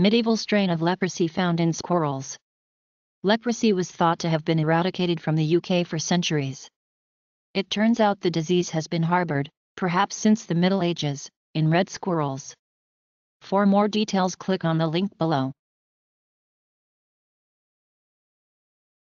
Medieval strain of leprosy found in squirrels. Leprosy was thought to have been eradicated from the UK for centuries. It turns out the disease has been harbored, perhaps since the Middle Ages, in red squirrels. For more details click on the link below.